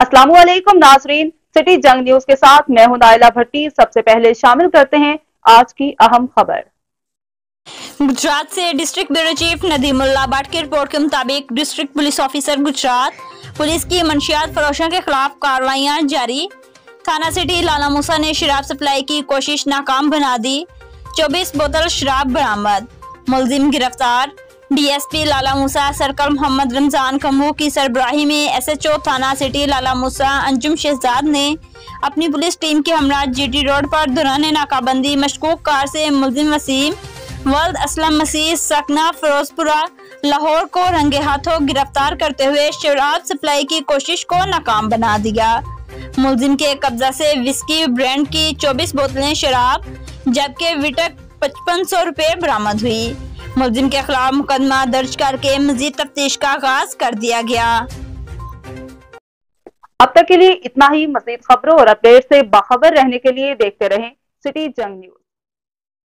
अस्सलाम वालेकुम नाजरीन, सिटी जंग न्यूज़ के साथ मैं हूँ नायला भट्टी। सबसे पहले शामिल करते हैं आज की अहम खबर। गुजरात से डिस्ट्रिक्ट ब्यूरो चीफ नदीमुल्ला बाट की रिपोर्ट के मुताबिक district police officer Gujrat police की मंशियात फरोशों के खिलाफ कार्रवाइयाँ जारी। थाना सिटी लाला मूसा ने शराब सप्लाई की कोशिश नाकाम बना दी। 24 बोतल शराब बरामद। मुलजिम गिरफ़्तार। डीएसपी लाला मूसा सर्कल मोहम्मद रमज़ान खम्बू की सरबराही में एसएचओ थाना सिटी लाला मूसा अंजुम शहजाद ने अपनी पुलिस टीम के हमरा जीटी रोड पर दौरान नाकाबंदी, मशकूक कार से मुलजिम वसीम वल्द असलम मसीह सकना फिरोजपुरा, लाहौर को रंगे हाथों गिरफ़्तार करते हुए शराब सप्लाई की कोशिश को नाकाम बना दिया। मुलजिम के कब्जा से विस्की ब्रांड की 24 बोतलें शराब, जबकि विटक पचपन सौ रुपये बरामद हुई। मुलजिम के खिलाफ मुकदमा दर्ज करके मजीद तफ्तीश का आगाज़ कर दिया गया। अब तक के लिए इतना ही। मजीद खबरों और अपडेट से बाखबर रहने के लिए देखते रहें सिटी जंग न्यूज़।